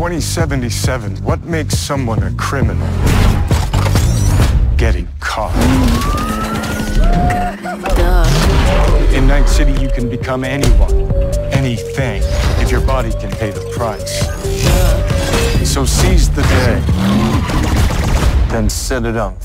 2077, what makes someone a criminal? Getting caught. In Night City, you can become anyone, anything, if your body can pay the price. So seize the day, then set it on